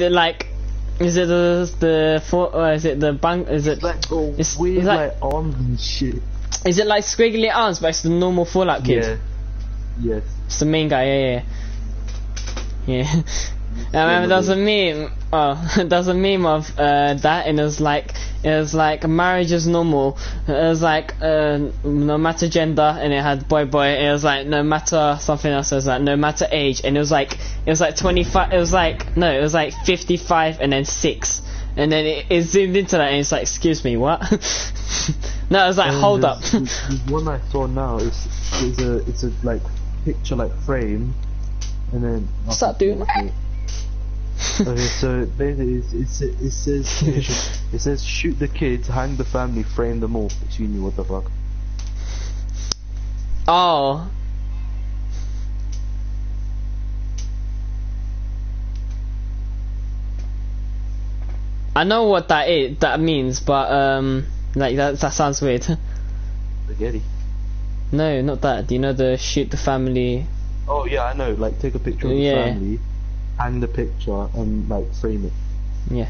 it like? Is it the the for, or is it the bank? Is it It's like oh, It's- weird it's like- like, arms and shit. is it like squiggly arms, but it's the normal Fallout kid? Yeah. Yes. It's the main guy. Yeah, yeah, yeah. I remember there was a meme. Oh, there was a meme of uh, that, and it was like it was like marriage is normal. It was like uh, no matter gender, and it had boy boy. It was like no matter something else. It was like no matter age, and it was like it was like twenty five. It was like no, it was like fifty five, and then six, and then it, it zoomed into that, and it's like excuse me, what? no, it was like And hold up. one I saw now is is a it's a like picture like frame, and then Stop doing that. Okay, so basically it's, it's, it says it says shoot the kids, hang the family, frame them all. Excuse me, what the fuck? Oh. I know what that is, that means, but um, like that that sounds weird. Spaghetti. no, not that. Do you know the shoot the family? Oh yeah, I know. Like take a picture of Yeah. the family, hang the picture, and like frame it. Yeah.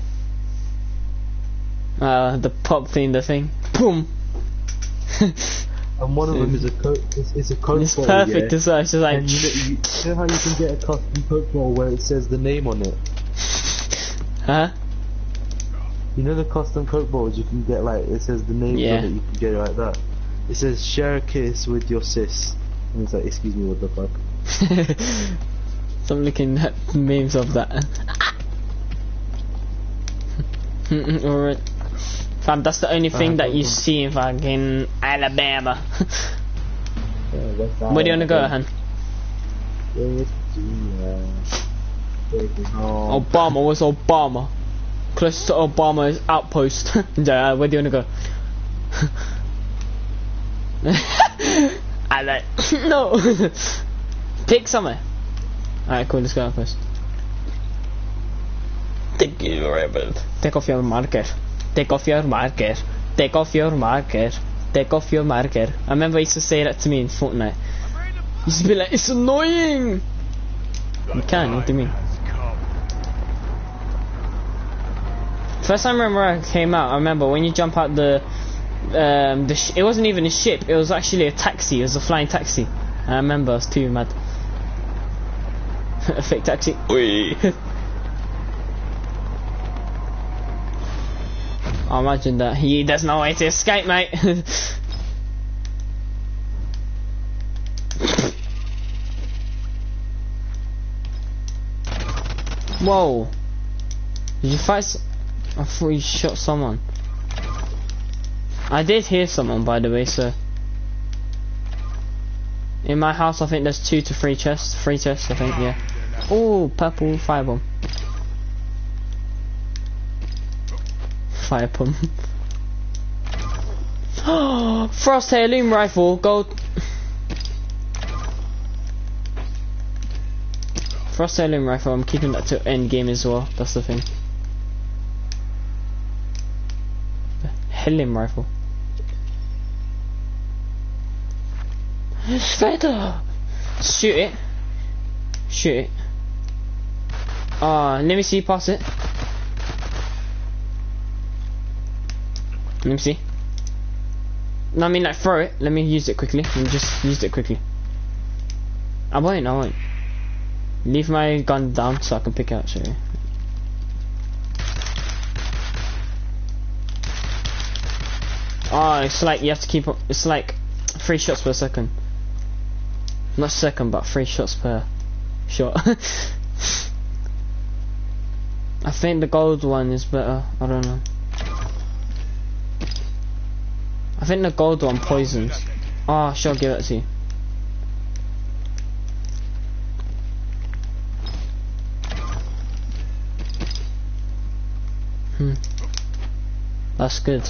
Uh, the pop thing, the thing. Boom. And one of them is a coke. It's, it's a coke it's bottle, perfect yeah? as well. It's just like, And you know, you, you know how you can get a custom coke bottle where it says the name on it. huh? You know the custom coke bottles you can get like it says the name Yeah. on it. You can get it like that. It says share a kiss with your sis. And it's like excuse me, what the fuck? so I'm looking at memes of that. Alright. Fam, that's the only ah, thing that you see in fucking Alabama. Where do you wanna go, Han? Obama, where's Obama? Close to Obama's outpost. yeah, uh, where do you wanna go? I like no. Pick somewhere. Alright, cool. Let's go outpost. Take your Take off your marker. Take off your marker. Take off your marker. Take off your marker. I remember he used to say that to me in Fortnite. He used to be like, it's annoying. You can. What do you mean? First time I remember I came out, I remember when you jump out the, um, the it wasn't even a ship. It was actually a taxi. It was a flying taxi. I remember I was too mad. fake taxi. Oi. I imagine that he there's no way to escape, mate. Whoa! Did you fight? s- I thought you shot someone. I did hear someone, by the way. So in my house, I think there's two to three chests. Three chests, I think. Yeah. Oh, purple firebomb. Firebomb. Frost heirloom rifle, gold. Frost heirloom rifle. I'm keeping that to end game as well. That's the thing. Heirloom rifle. Feather. Shoot it. Shoot it. Ah, let me see you pass it. Let me see. No, I mean like throw it. Let me use it quickly. Let me just use it quickly. I won't, I won't. Leave my gun down so I can pick it up, sorry. Oh, it's like you have to keep up. It's like three shots per second. Not second, but three shots per shot. I think the gold one is better. I don't know. I think the gold one poisons. Ah, Oh, sure, give it to you. Hmm. That's good.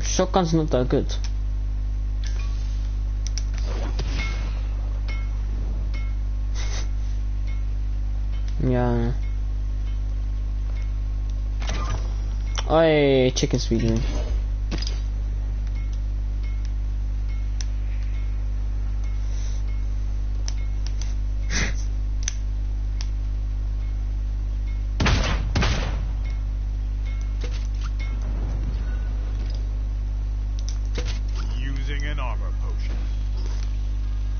Shotgun's not that good. Yeah. I chicken sweet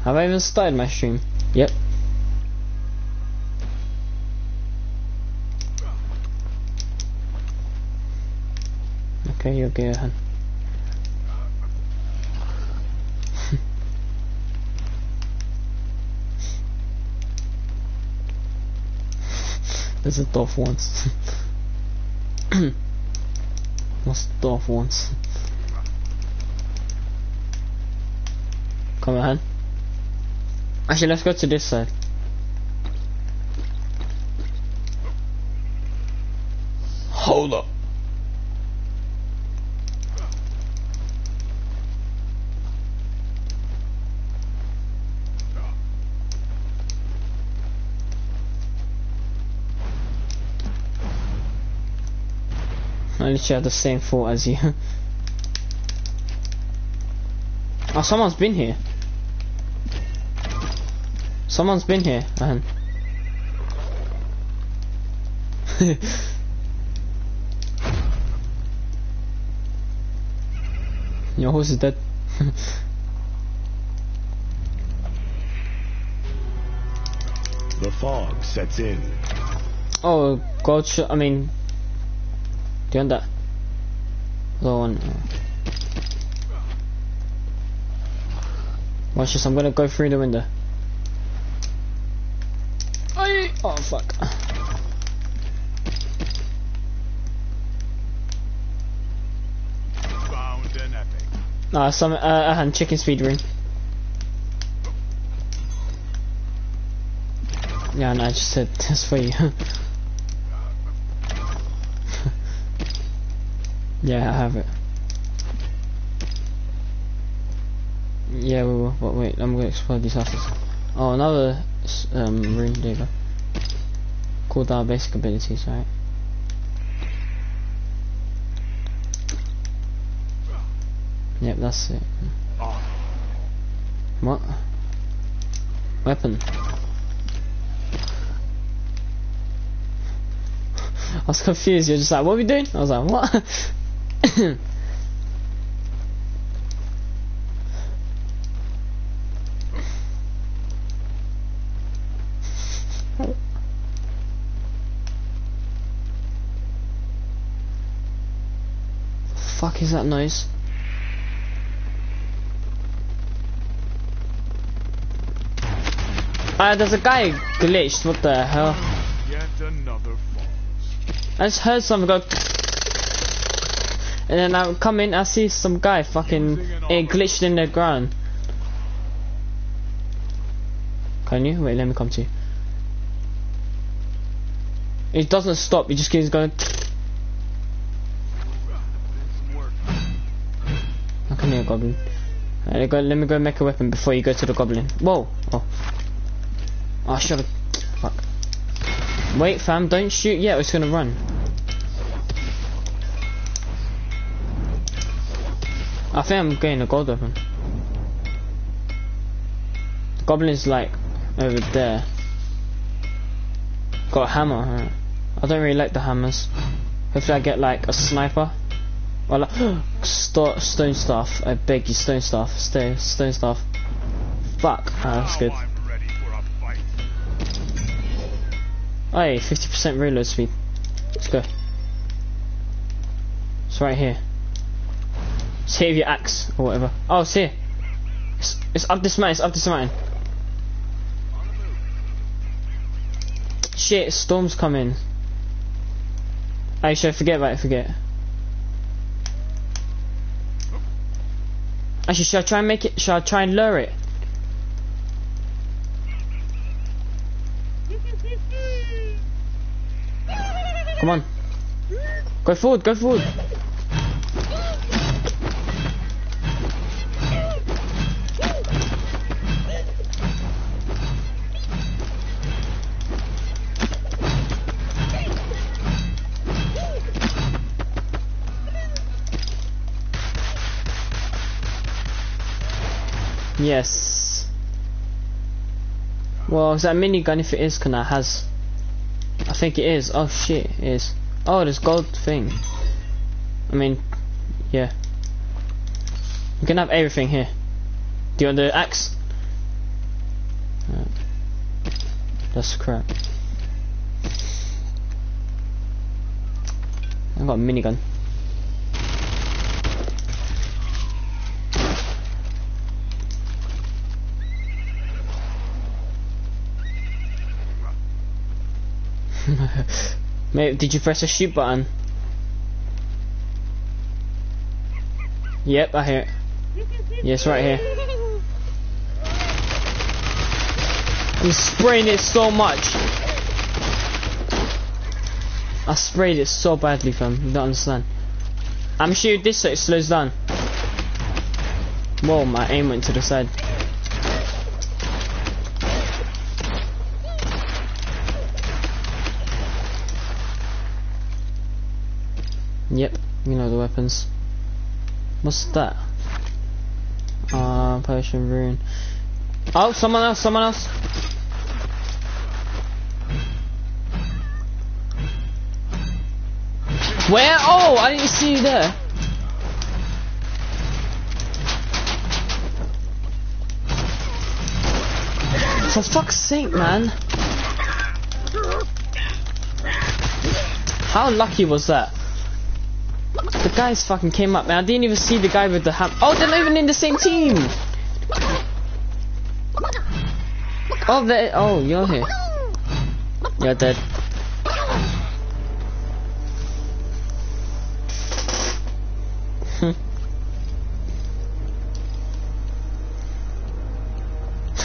Have I even started my stream? Yep. Okay, you're good. hun. There's a dwarf once. What's the dwarf? Come on. Actually, let's go to this side. I literally have the same thought as you. oh, someone's been here. Someone's been here, man. Your horse is dead. The fog sets in. oh, God, sh- I mean, do you want that? The one. Watch this, I'm gonna go through the window. Aye. Oh, fuck. Found an epic. Nah, some, uh, uh, chicken speed rune. Yeah, no, I just said this for you. yeah, I have it. Yeah, we will, but wait, I'm gonna explore these houses. Oh, another um, room, there Called our basic abilities, right? Yep, that's it. What? Weapon. I was confused, you're just like, what are we doing? I was like, what? fuck is that noise? Ah, there's a guy glitched, what the hell? yet another. I just heard something go and then I come in I see some guy fucking it eh, glitched in the ground. Can you? Wait, let me come to you. It doesn't stop, it just keeps going. I can hear a goblin. Go, let me go make a weapon before you go to the goblin. Whoa! Oh. Oh, I should've... Fuck. Wait, fam, don't shoot yet, it's gonna run. I think I'm getting a gold weapon. The goblin's like over there. Got a hammer, huh? I don't really like the hammers. Hopefully I get like a sniper. Or like sto stone staff. I beg you, stone staff. Stay, stone staff. Fuck. Ah, that's good. Hey, 50% reload speed. Let's go. It's right here. Save your axe or whatever. Oh, here. It's, it's up this mountain. It's up this mountain. Shit, storm's coming. Actually, forget about it. Forget. Actually, should I try and make it? Should I try and lure it? Come on. Go forward. Go forward. Yes. Well, is that minigun if it is, can I has? I think it is. Oh shit, it is. Oh, there's gold thing. I mean, yeah. You can have everything here. Do you want the axe? Uh, that's crap. I got a minigun. Mate, did you press the shoot button? Yep, I hear it. Yes, right here. I'm spraying it so much. I sprayed it so badly, fam. You don't understand. I'm sure this so it slows down. Whoa, my aim went to the side. Yep, you know the weapons. What's that? Uh, potion rune. Oh, someone else, someone else. Where? Oh, I didn't see you there. For fuck's sake, man. How lucky was that? The guys fucking came up, man. I didn't even see the guy with the ham. Oh, they're not even in the same team. Oh, they. Oh, you're here. You're dead.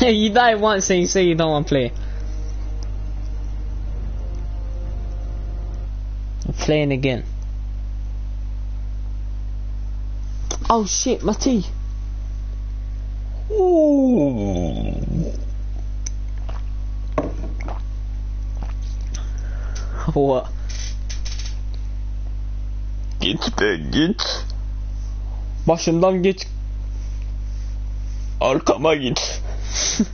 you die once and you say you don't want to play. I'm playing again. Oh shit, my tea. Ooh. What? Git be git. Başından geç. Arkama git.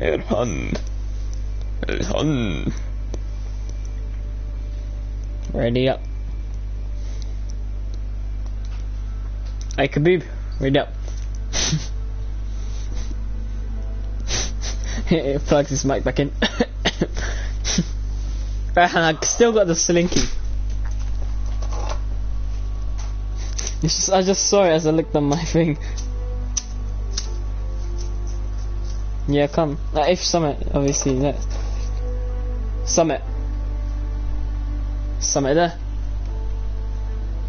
Erhan. Erhan. Ready up. Hey Khabib, ready up. it plugs his mic back in. and I still got the slinky. Just, I just saw it as I looked on my thing. Yeah, come. Uh, if Summit, obviously. Summit. There.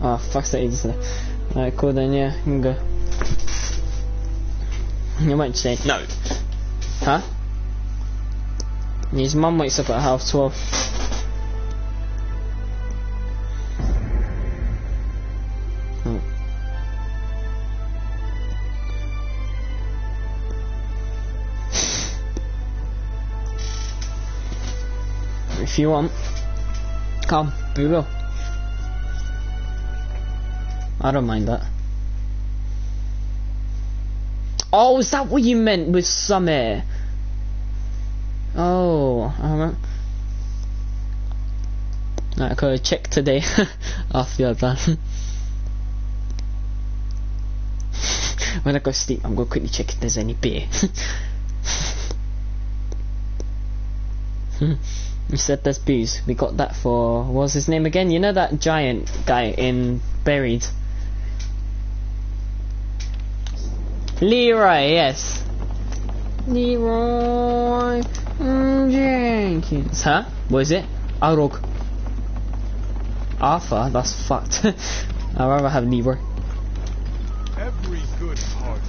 Oh, fuck's that easy. Alright, cool then, yeah, you can go. You might say no. Huh? His mum wakes up at half twelve. Oh. If you want, come, we will. I don't mind that. Oh, is that what you meant with summer? Oh, I remember. Right, I gotta check today after you're done. when I go sleep, I'm gonna quickly check if there's any beer. Hmm. You said there's booze. We got that for what was his name again? You know that giant guy in Buried. Leroy, yes. Leroy Jenkins. Huh? What is it? Arog. Arthur? That's fucked. I'd rather have Leroy. Every good party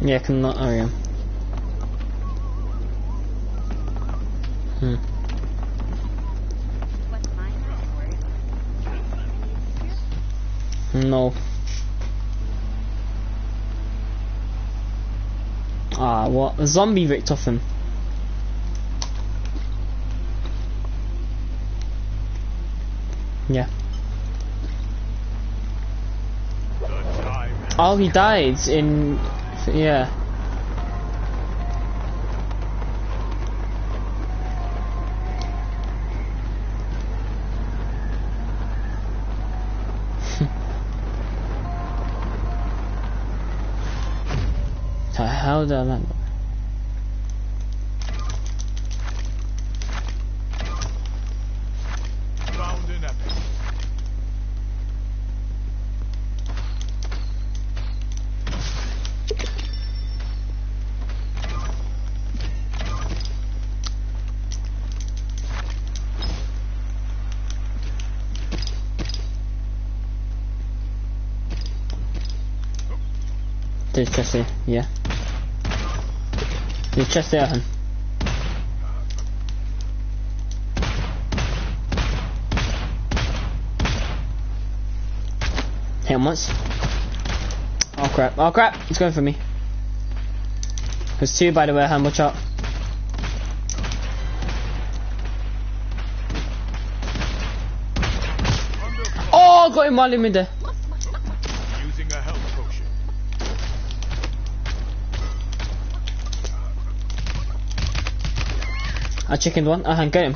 Yeah, can not. Oh, yeah. Hmm. No. Ah, what? A zombie ripped off him. Yeah. The time has Oh, he died in. So, yeah. how the There's chest here, yeah. There's chest there, hun. Once. Oh crap, oh crap, it's going for me. There's two by the way, hun, watch out. Oh, got him while in there. I chickened one, I can get him.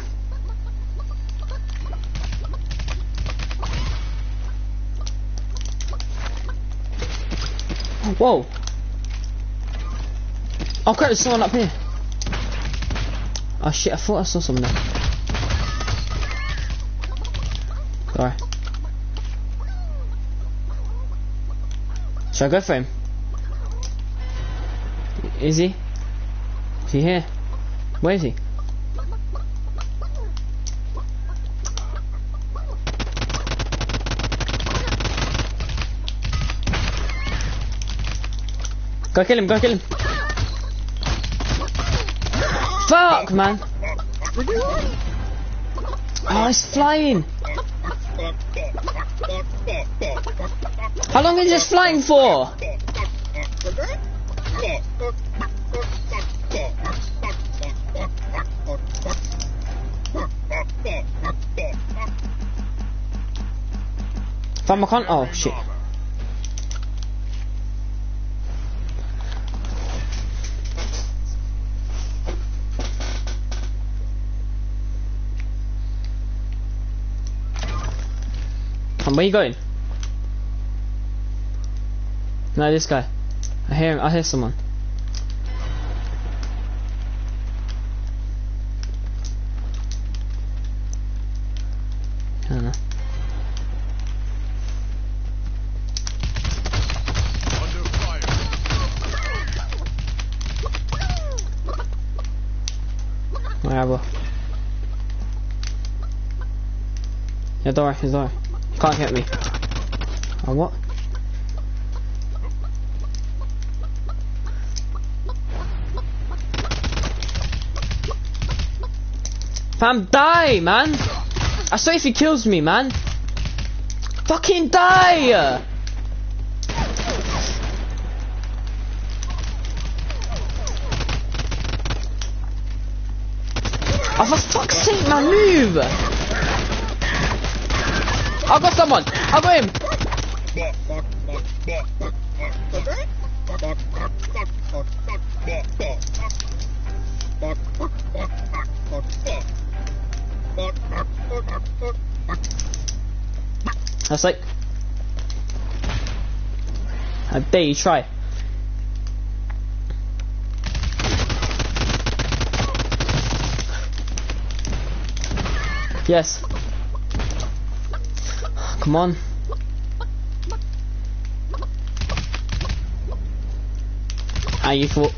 Whoa! Oh crap, there's someone up here. Oh shit, I thought I saw someone there. Sorry. Should I go for him? Is he? Is he here? Where is he? Go kill him, go kill him. Fuck, man. Oh, he's flying. How long is this flying for? Found my con- Oh, shit. Where you going? No, this guy. I hear him. I hear someone. Under fire. Wherever. Yeah, door, his door. Can't hit me. Oh, what? Fam, die, man! I swear if he kills me, man. Fucking die! Oh, for fuck's sake, man, move! I got someone! I got him! That's like... I dare you try. Yes. Come on. Ah, you thought.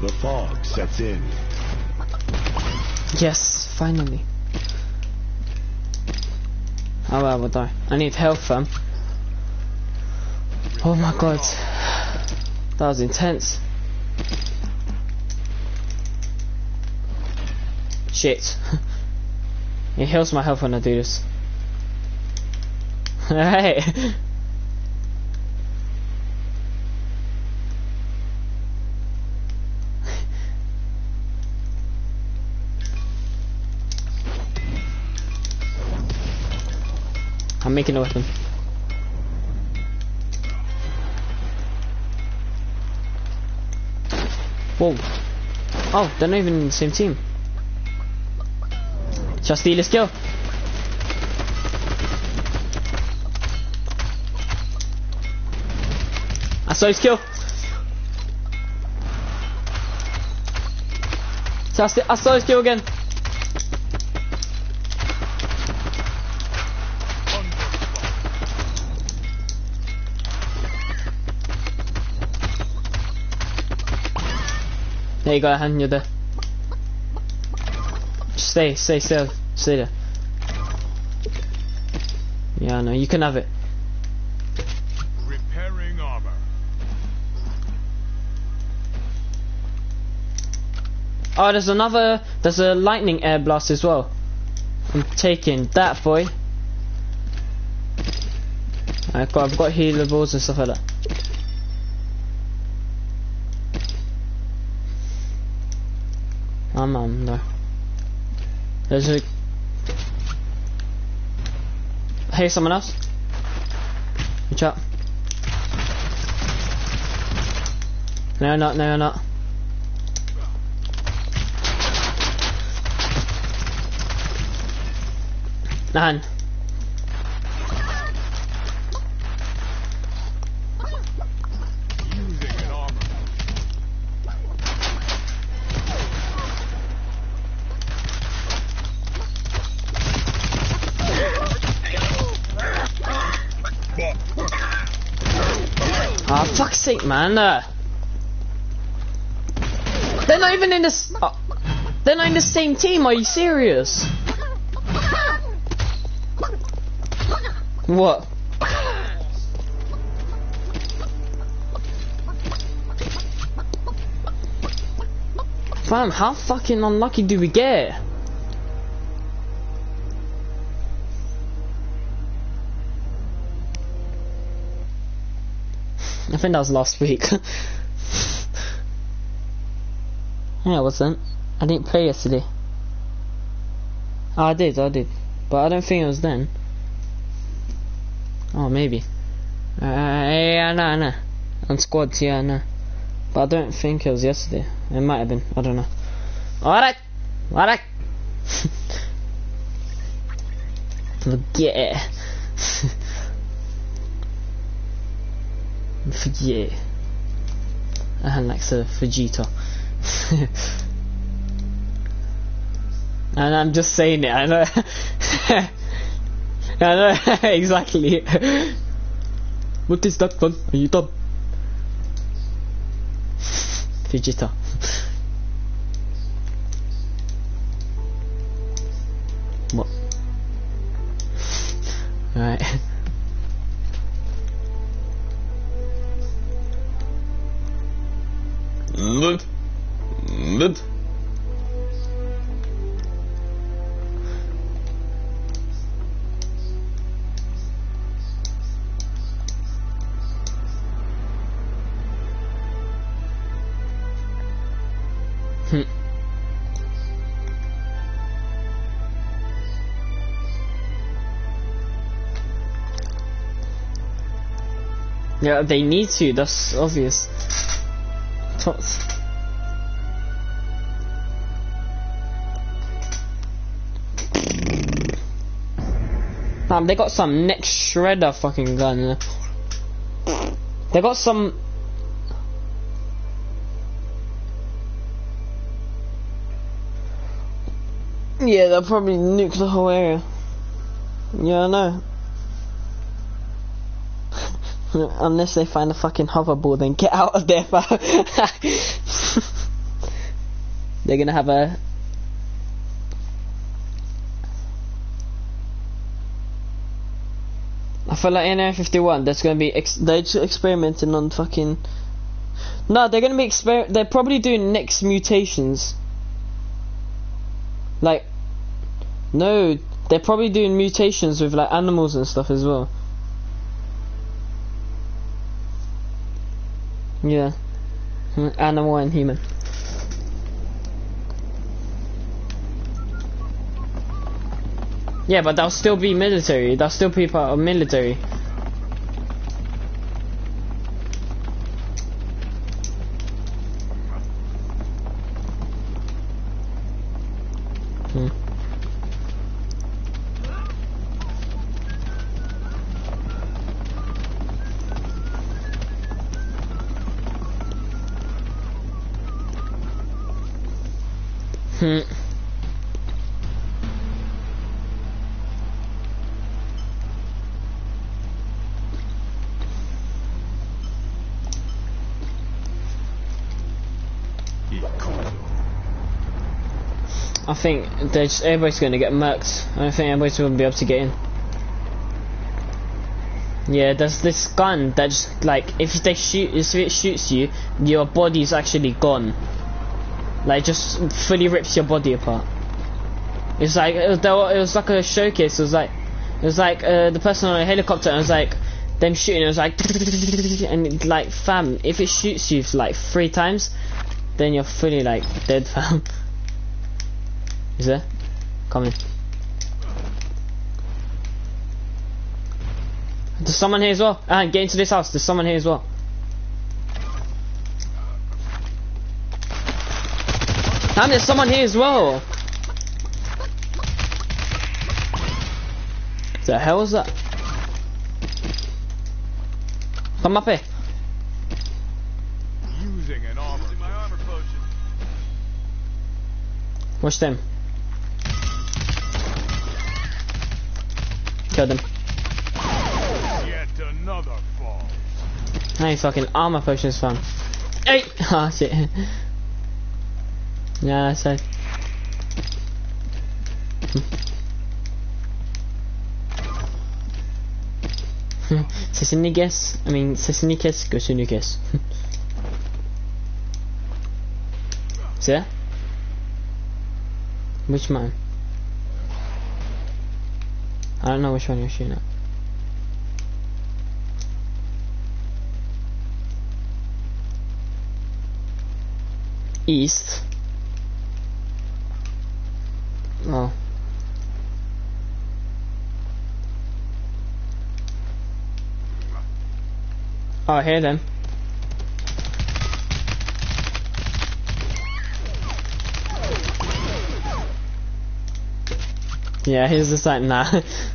The fog sets in. Yes, finally. Oh, I will die. I need health, fam. Oh my god. That was intense. Shit. it heals my health when I do this. hey! I'm making a weapon. Whoa. Oh, they're not even in the same team. Steal his kill? I saw his kill. So I saw his kill again. There you go, hand you're there. Stay, stay, stay, stay there. Yeah, no, you can have it. Repairing armor. Oh, there's another. There's a lightning air blast as well. I'm taking that, boy. I've got, I've got healables and stuff like that. Um, um, no. There's a. Hey, someone else. Watch out. No, not. No, not. Nine. Sake, man. Uh, they're not even in this. Uh, they're not in the same team. Are you serious? What? Fam, how fucking unlucky do we get? Think that was last week. yeah, it wasn't. I didn't play yesterday. Oh, I did, I did. But I don't think it was then. Oh, maybe. Uh, yeah, I know, I know. On squads, yeah, I know. But I don't think it was yesterday. It might have been. I don't know. Alright! Alright! Forget it. Forget it. Uh, and like a Vegeta. and I'm just saying it, I know. I know, exactly. what is that one? Are you dumb? Vegeta. Yeah, they need to, that's obvious. Tots. They got some next shredder fucking gun. They got some Yeah, they'll probably nuke the whole area. Yeah, I know. Unless they find a fucking hoverboard and get out of there. They're gonna have a. I feel like in Area 51, there's gonna be they're experimenting on fucking. No, they're gonna be exper. They're probably doing next mutations. Like, no, they're probably doing mutations with like animals and stuff as well. Yeah, animal and human. Yeah, but they'll still be military. They'll still be part of military. Think everybody's going to get murked. I don't think everybody's going to be able to get in. Yeah, there's this gun that just like if they shoot, if it shoots you, your body's actually gone. Like just fully rips your body apart. It's like it was, it was like a showcase. It was like it was like uh, the person on a helicopter. And it was like them shooting. It was like and it, like fam, if it shoots you like three times, then you're fully like dead, fam. Is there? Coming. There's someone here as well. Ah, get into this house. There's someone here as well. Damn, there's someone here as well. The hell is that? Come up here. Using an armor. my armor potion. Watch them. Kill them. Yet another fall. Hey, fucking armor potions fun. Hey! Ah, shit. yeah, that's it. Sesiniges, I mean, Sesiniges, go to Nuges. See? Which man? I don't know which one you're shooting at. East. Oh. Oh, I hear them. Yeah, he's just like, nah.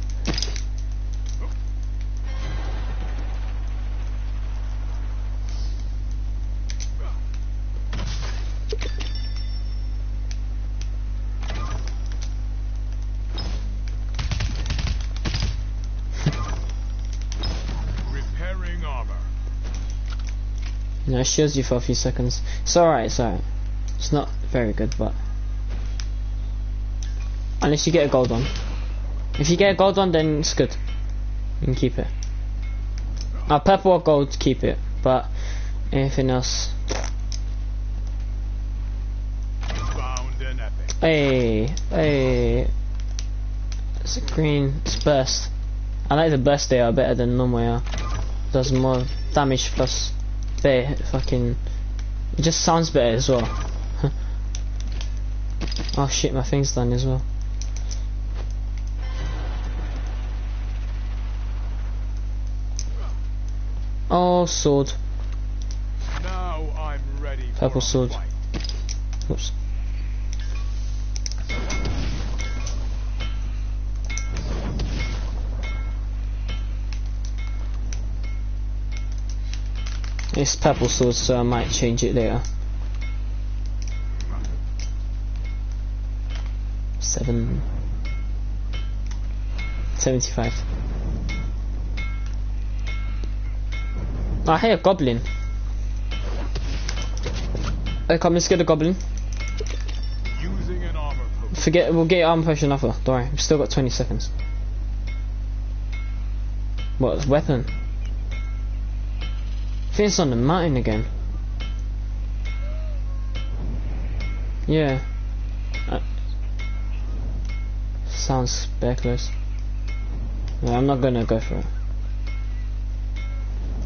shields you for a few seconds. It's alright, it's alright. It's not very good, but... Unless you get a gold one. If you get a gold one, then it's good. You can keep it. Uh, purple or gold, keep it. But anything else... Hey, hey... It's a green, it's burst. I like the burst they are better than normal AR. Does more damage plus better fucking... It just sounds better as well. oh shit, my thing's done as well. Oh, sword. Now I'm ready Purple sword. Oops. It's purple sword, so I might change it later. Seven. Seventy-five. I hear a goblin. Hey, come, let's get a goblin. Using an armor potion. Forget, we'll get armor potion offer. Don't worry, we've still got 20 seconds. What, weapon? I think it's on the mountain again. Yeah. Uh, sounds bare close. No, I'm not gonna go for it.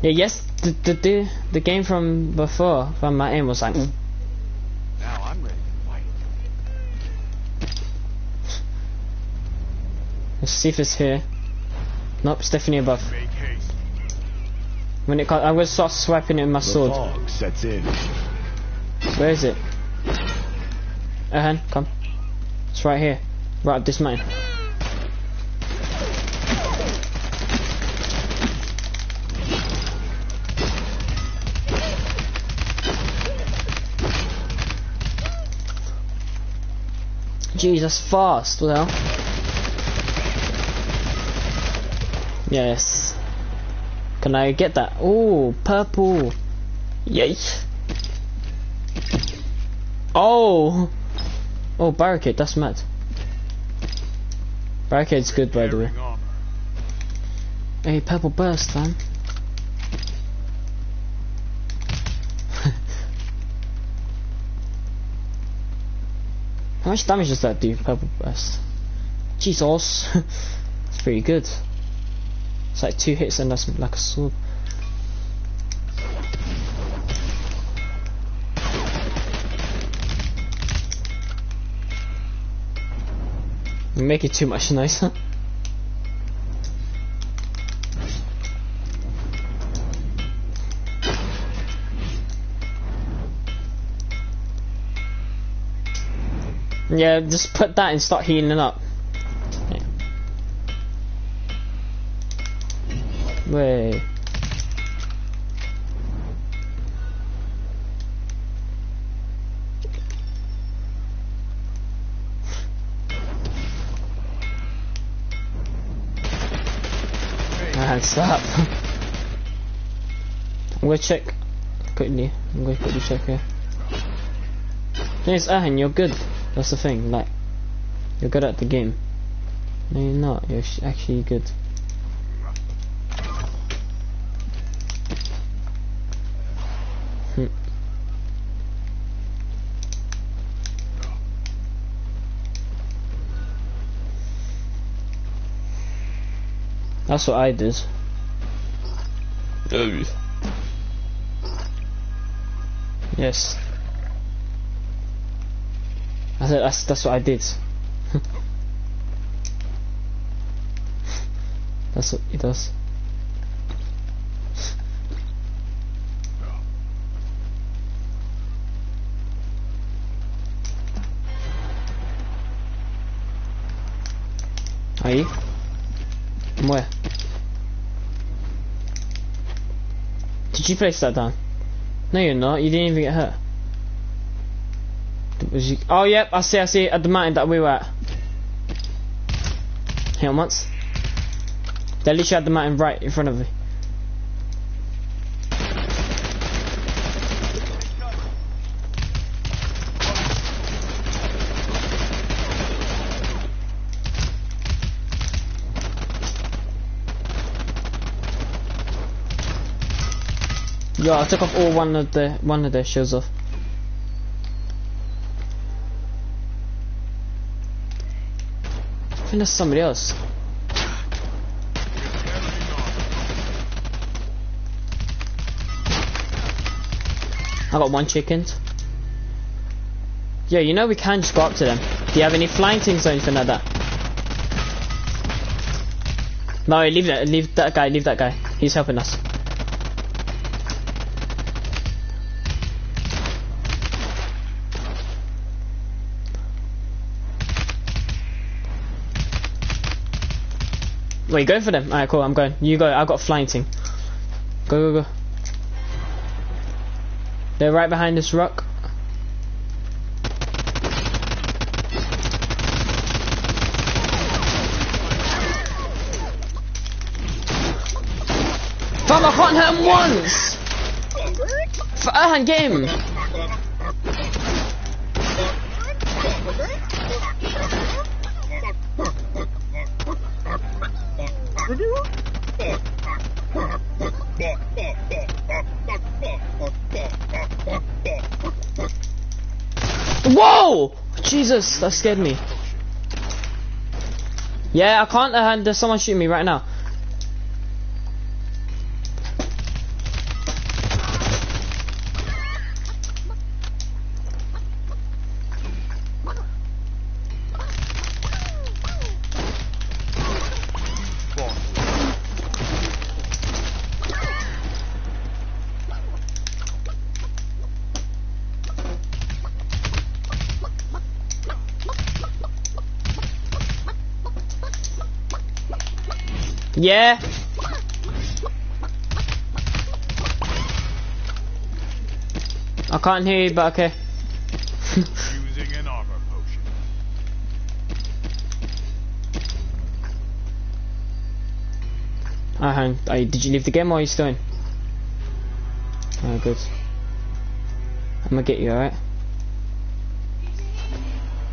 Yeah, yes, the, the, the, the game from before, from my aim was like, Now I'm ready to fight. let's see if it's here. Nope, Stephanie above. When it comes, I'm gonna start swiping it with my The sword. fog sets in. Where is it? Erhan, come. It's right here. Right up this mountain. Jesus, fast. well. Yes. Can I get that? Oh, purple. Yay. Oh. Oh, barricade. That's mad. Barricade's good, by the way. Hey, purple burst, fam. How much damage does that do, purple burst? Jesus. it's pretty good. It's like two hits and that's like a sword. You make it too much nicer. Yeah, just put that and start healing up. Ah, stop. I'm gonna check quickly. I'm gonna quickly check here. Yes, Erhan, you're good. That's the thing, like, you're good at the game. No, you're not. You're actually good. Hmm. That's what I did. Oh. Yes. I said that's that's what I did. that's what he does. Where? Did you place that down? No, you're not. You didn't even get hurt. Was you? Oh, yep. I see. I see. At the mountain that we were at. Hang on once. They're literally at the mountain right in front of me. Yo, I took off all one of the one of their shields off. I think that's somebody else. I got one chicken. Yeah, you know we can just go up to them. Do you have any flying things or anything like that? No, leave that. Leave that guy. Leave that guy. He's helping us. Wait, go for them. Alright, cool. I'm going. You go. I've got flying thing. Go, go, go. They're right behind this rock. Fam, I can't hit him once! Farhan, get him! Whoa! Jesus, that scared me. Yeah, I can't. Uh, there's someone shooting me right now. Yeah. I can't hear you, but okay. I ah, hang. I, did you leave the game or are you still in? Oh, good. I'm gonna get you, alright?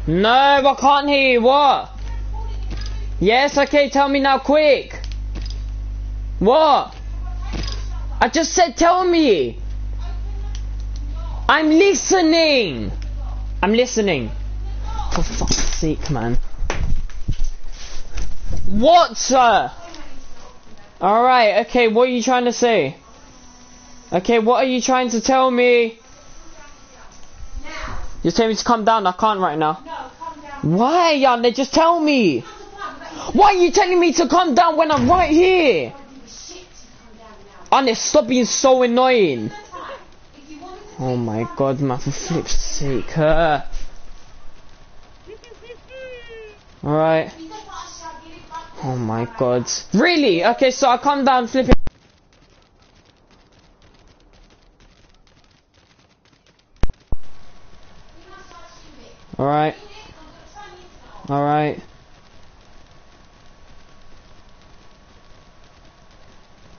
No, I can't hear you. What? Yes, okay, tell me now, quick. What? I just said tell me. I'm listening. I'm listening. For fuck's sake, man. What, sir? Alright, okay, what are you trying to say? Okay, what are you trying to tell me? You're telling me to calm down, I can't right now. Why, Yanni? Just tell me. Why are you telling me to calm down when I'm right here? Anne, stop being so annoying. Oh my god, man, for flip's sake. Uh. Alright. Oh my god. Really? Okay, so I calm down, flipping. Alright. Alright.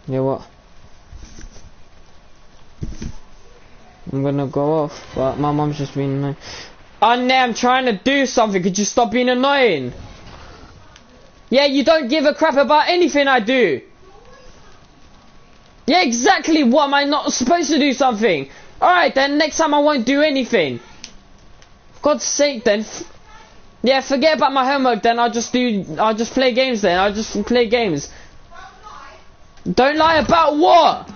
Yeah, what? I'm gonna go off, but my mom's just being annoying. Oh, Anne, I'm trying to do something. Could you stop being annoying? Yeah, you don't give a crap about anything I do. Yeah, exactly. What am I not supposed to do something? Alright, then next time I won't do anything. God's sake, then. Yeah, forget about my homework. Then I'll just do. I'll just play games. Then I'll just play games. Don't lie about what?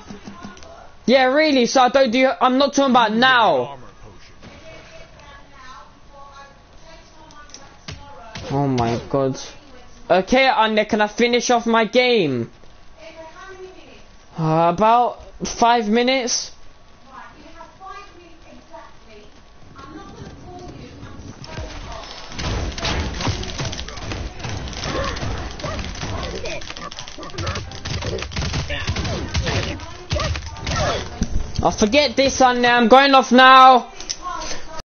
Yeah, really. So I don't do. I'm not talking about now. Oh my god. Okay, Anya, can I finish off my game? Uh, about five minutes. I'll forget this, Anya. I'm going off now.